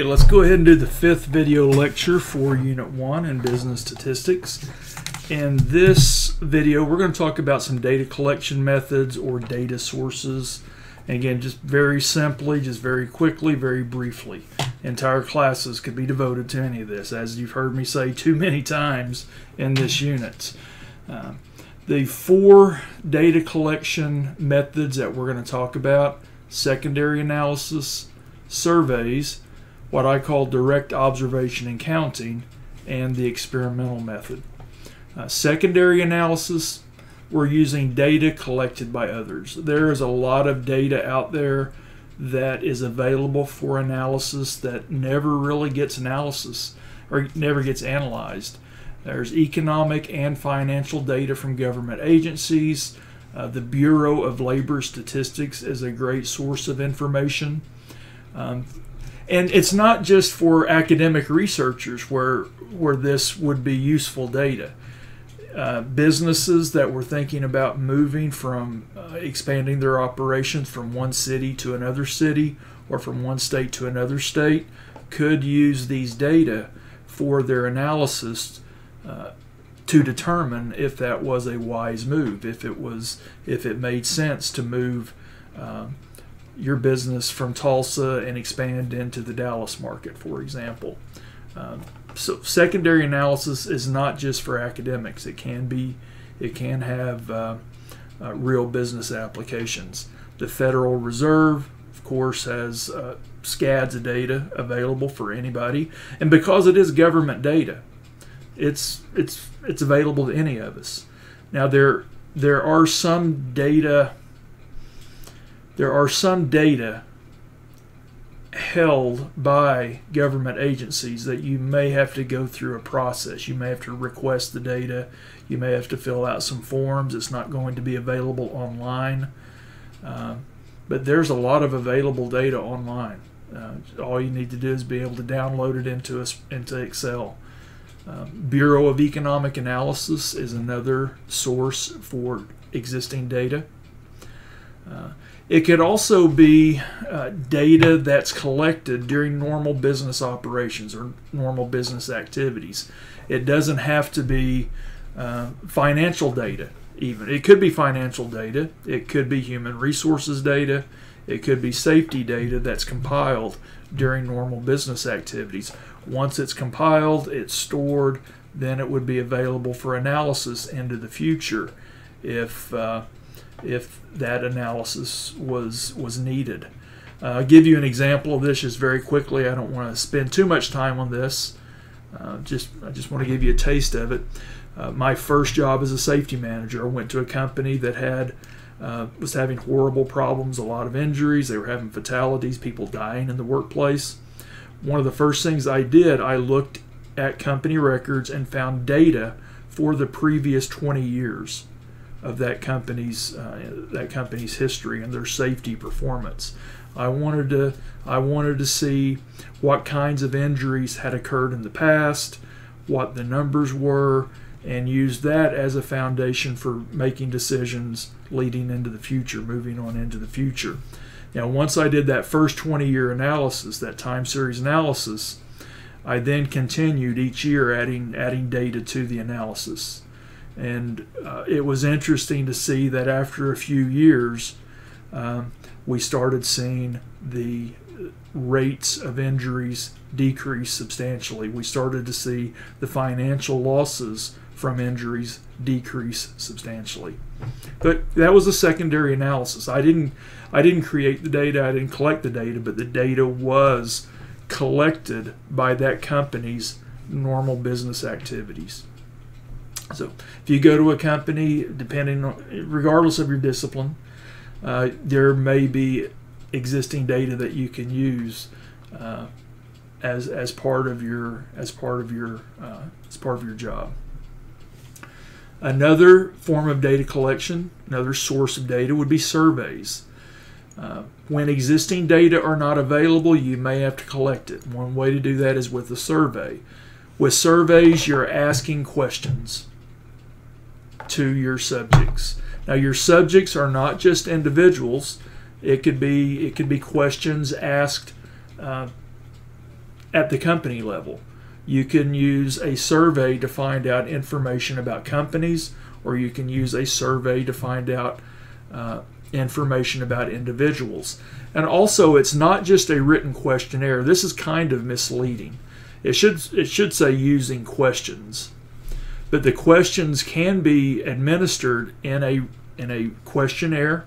Okay, let's go ahead and do the fifth video lecture for Unit 1 in Business Statistics. In this video, we're going to talk about some data collection methods or data sources. And again, just very simply, just very quickly, very briefly. Entire classes could be devoted to any of this, as you've heard me say too many times in this unit. Uh, the four data collection methods that we're going to talk about secondary analysis, surveys, what I call direct observation and counting, and the experimental method. Uh, secondary analysis, we're using data collected by others. There is a lot of data out there that is available for analysis that never really gets analysis or never gets analyzed. There's economic and financial data from government agencies. Uh, the Bureau of Labor Statistics is a great source of information. Um, and it's not just for academic researchers where where this would be useful data. Uh, businesses that were thinking about moving from uh, expanding their operations from one city to another city or from one state to another state could use these data for their analysis uh, to determine if that was a wise move, if it was if it made sense to move um, your business from Tulsa and expand into the Dallas market, for example. Um, so secondary analysis is not just for academics. It can be, it can have uh, uh, real business applications. The Federal Reserve, of course, has uh, scads of data available for anybody, and because it is government data, it's it's it's available to any of us. Now there there are some data there are some data held by government agencies that you may have to go through a process. You may have to request the data. You may have to fill out some forms. It's not going to be available online. Uh, but there's a lot of available data online. Uh, all you need to do is be able to download it into a, into Excel. Uh, Bureau of Economic Analysis is another source for existing data. It could also be uh, data that's collected during normal business operations or normal business activities. It doesn't have to be uh, financial data, even. It could be financial data, it could be human resources data, it could be safety data that's compiled during normal business activities. Once it's compiled, it's stored, then it would be available for analysis into the future if. Uh, if that analysis was was needed. Uh, I'll give you an example of this just very quickly. I don't want to spend too much time on this. Uh, just I just want to give you a taste of it. Uh, my first job as a safety manager, I went to a company that had uh, was having horrible problems, a lot of injuries. They were having fatalities, people dying in the workplace. One of the first things I did, I looked at company records and found data for the previous 20 years of that company's uh, that company's history and their safety performance. I wanted to I wanted to see what kinds of injuries had occurred in the past, what the numbers were, and use that as a foundation for making decisions leading into the future, moving on into the future. Now, once I did that first 20 year analysis, that time series analysis, I then continued each year adding adding data to the analysis. And uh, it was interesting to see that after a few years, um, we started seeing the rates of injuries decrease substantially. We started to see the financial losses from injuries decrease substantially. But that was a secondary analysis. I didn't I didn't create the data, I didn't collect the data, but the data was collected by that company's normal business activities. So if you go to a company, depending on, regardless of your discipline, uh, there may be existing data that you can use uh, as as part of your as part of your uh, as part of your job. Another form of data collection, another source of data would be surveys. Uh, when existing data are not available, you may have to collect it. One way to do that is with a survey. With surveys, you're asking questions to your subjects. Now your subjects are not just individuals. It could be it could be questions asked uh, at the company level. You can use a survey to find out information about companies, or you can use a survey to find out uh, information about individuals. And also, it's not just a written questionnaire. This is kind of misleading. It should it should say using questions, but the questions can be administered in a in a questionnaire.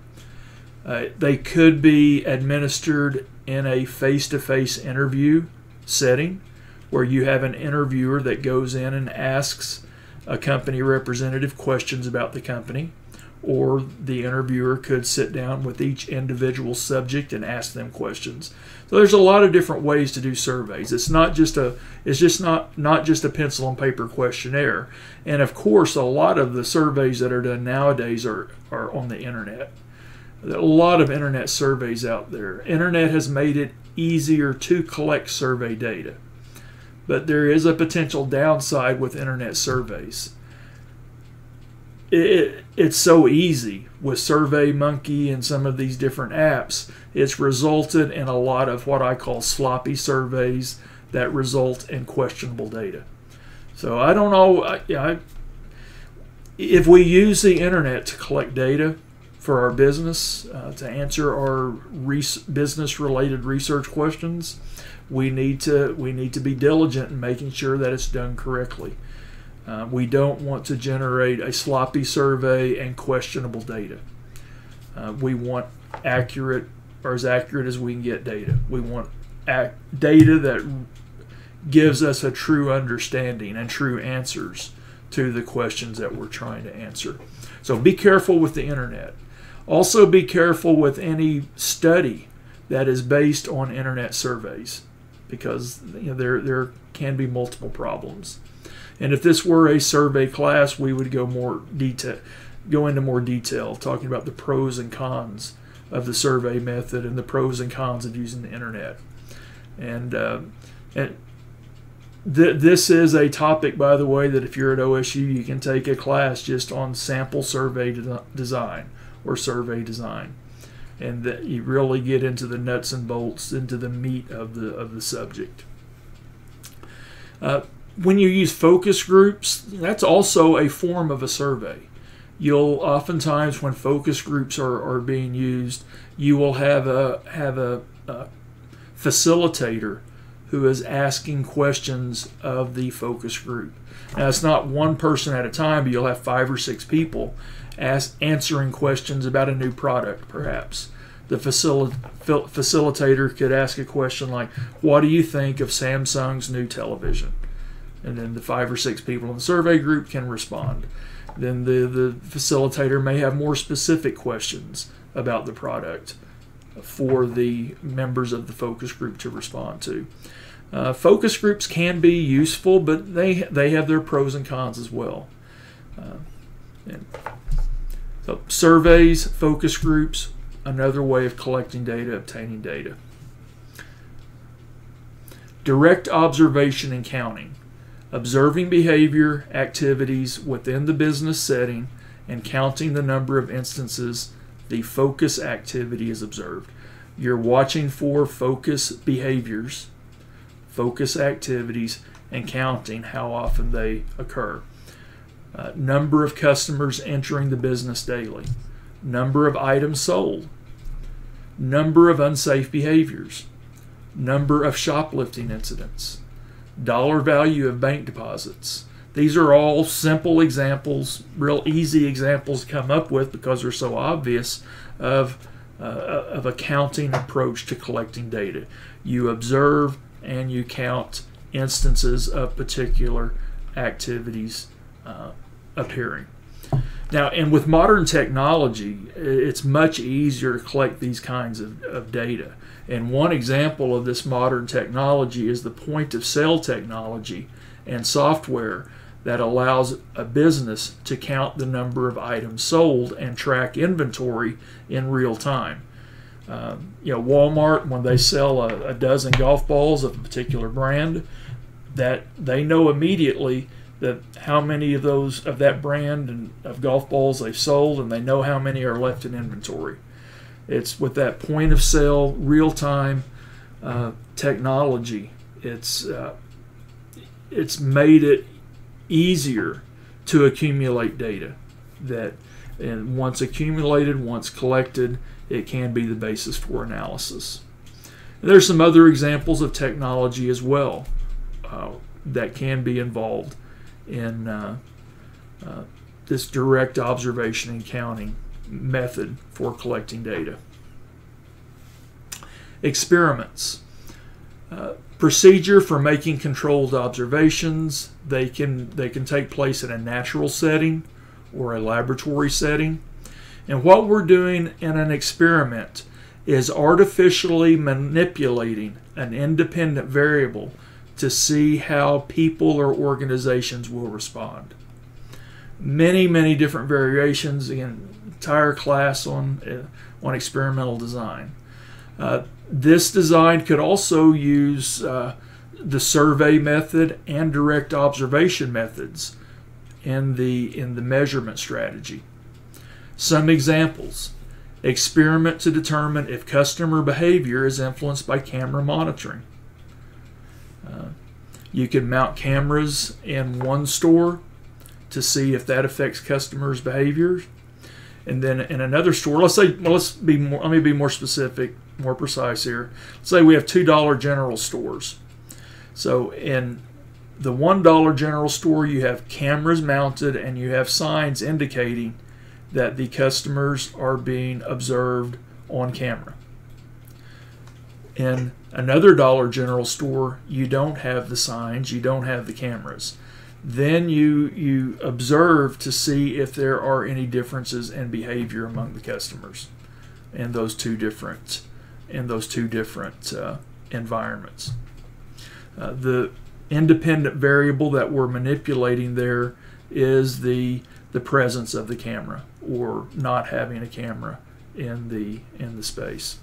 Uh, they could be administered in a face-to-face interview setting, where you have an interviewer that goes in and asks a company representative questions about the company or the interviewer could sit down with each individual subject and ask them questions. So there's a lot of different ways to do surveys. It's not just a it's just not not just a pencil and paper questionnaire. And of course, a lot of the surveys that are done nowadays are are on the internet. A lot of internet surveys out there. Internet has made it easier to collect survey data. But there is a potential downside with internet surveys it, it's so easy with SurveyMonkey and some of these different apps. It's resulted in a lot of what I call sloppy surveys that result in questionable data. So I don't know. I, I, if we use the internet to collect data for our business, uh, to answer our business-related research questions, we need to we need to be diligent in making sure that it's done correctly. Uh, we don't want to generate a sloppy survey and questionable data. Uh, we want accurate or as accurate as we can get data. We want data that gives us a true understanding and true answers to the questions that we're trying to answer. So be careful with the internet. Also, be careful with any study that is based on internet surveys because you know, there, there can be multiple problems. And if this were a survey class, we would go more detail, go into more detail, talking about the pros and cons of the survey method and the pros and cons of using the internet. And uh, and th- this is a topic, by the way, that if you're at OSU, you can take a class just on sample survey de- design or survey design, and that you really get into the nuts and bolts, into the meat of the of the subject. Uh, when you use focus groups, that's also a form of a survey. You'll oftentimes, when focus groups are, are being used, you will have a have a, a facilitator who is asking questions of the focus group. Now, it's not one person at a time, but you'll have five or six people answering questions about a new product, perhaps. The facil- facilitator could ask a question like, What do you think of Samsung's new television? And then the five or six people in the survey group can respond. Then the, the facilitator may have more specific questions about the product for the members of the focus group to respond to. Uh, focus groups can be useful, but they they have their pros and cons as well. Uh, so surveys, focus groups, another way of collecting data, obtaining data. Direct observation and counting observing behavior activities within the business setting and counting the number of instances the focus activity is observed. You're watching for focus behaviors, focus activities, and counting how often they occur. Uh, number of customers entering the business daily, number of items sold, number of unsafe behaviors, number of shoplifting incidents, dollar value of bank deposits. These are all simple examples, real easy examples to come up with because they're so obvious of, uh, of a counting approach to collecting data. You observe and you count instances of particular activities uh, appearing. Now, and with modern technology, it's much easier to collect these kinds of, of data. And one example of this modern technology is the point of sale technology and software that allows a business to count the number of items sold and track inventory in real time. Um, you know, Walmart, when they sell a, a dozen golf balls of a particular brand, that they know immediately that how many of those of that brand and of golf balls they've sold, and they know how many are left in inventory. It's with that point of sale, real time uh, technology it's uh, it's made it easier to accumulate data that and once accumulated once collected it can be the basis for analysis and there's some other examples of technology as well uh, that can be involved in uh, uh, this direct observation and counting method for collecting data. Experiments. Uh, procedure for making controlled observations. They can they can take place in a natural setting or a laboratory setting. And what we're doing in an experiment is artificially manipulating an independent variable to see how people or organizations will respond. Many, many different variations, again, entire class on, uh, on experimental design. Uh, this design could also use uh, the survey method and direct observation methods in the, in the measurement strategy. Some examples. Experiment to determine if customer behavior is influenced by camera monitoring. You can mount cameras in one store to see if that affects customers' behaviors. And then in another store, let's say, well, let's be more, let me be more specific, more precise here. Let's say we have two Dollar General stores. So in the one Dollar General store, you have cameras mounted and you have signs indicating that the customers are being observed on camera. In another Dollar General store, you don't have the signs, you don't have the cameras. Then you you observe to see if there are any differences in behavior among the customers in those two different in those two different uh, environments. Uh, the independent variable that we're manipulating there is the the presence of the camera or not having a camera in the in the space.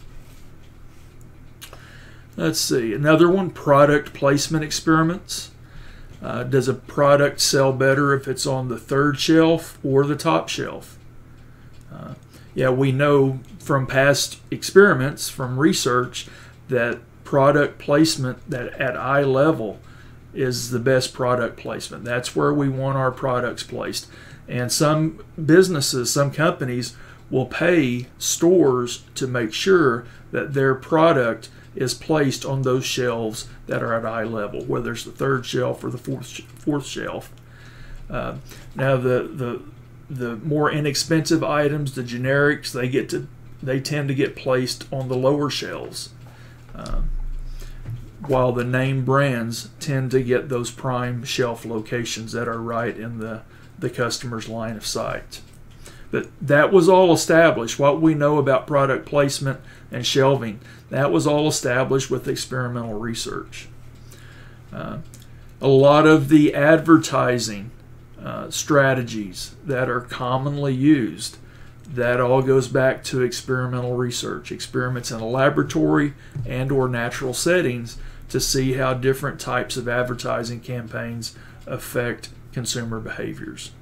Let's see, another one, product placement experiments. Uh, does a product sell better if it's on the third shelf or the top shelf? Uh, yeah, we know from past experiments, from research, that product placement that at eye level is the best product placement. That's where we want our products placed. And some businesses, some companies will pay stores to make sure that their product is placed on those shelves that are at eye level, whether it's the third shelf or the fourth fourth shelf. Uh, now the the the more inexpensive items, the generics, they get to they tend to get placed on the lower shelves, uh, while the name brands tend to get those prime shelf locations that are right in the the customer's line of sight. But that was all established. What we know about product placement and shelving, that was all established with experimental research. Uh, a lot of the advertising uh, strategies that are commonly used, that all goes back to experimental research, experiments in a laboratory and or natural settings to see how different types of advertising campaigns affect consumer behaviors.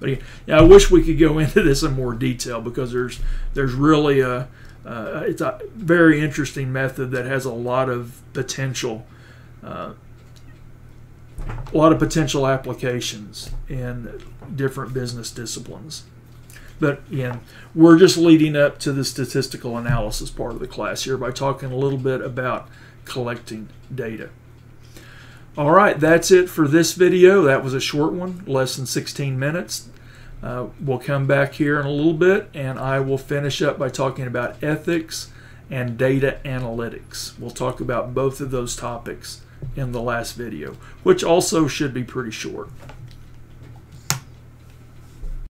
But yeah, I wish we could go into this in more detail because there's there's really a uh, it's a very interesting method that has a lot of potential, uh, a lot of potential applications in different business disciplines. But again, we're just leading up to the statistical analysis part of the class here by talking a little bit about collecting data. All right, that's it for this video. That was a short one, less than 16 minutes. Uh, we'll come back here in a little bit and I will finish up by talking about ethics and data analytics. We'll talk about both of those topics in the last video, which also should be pretty short.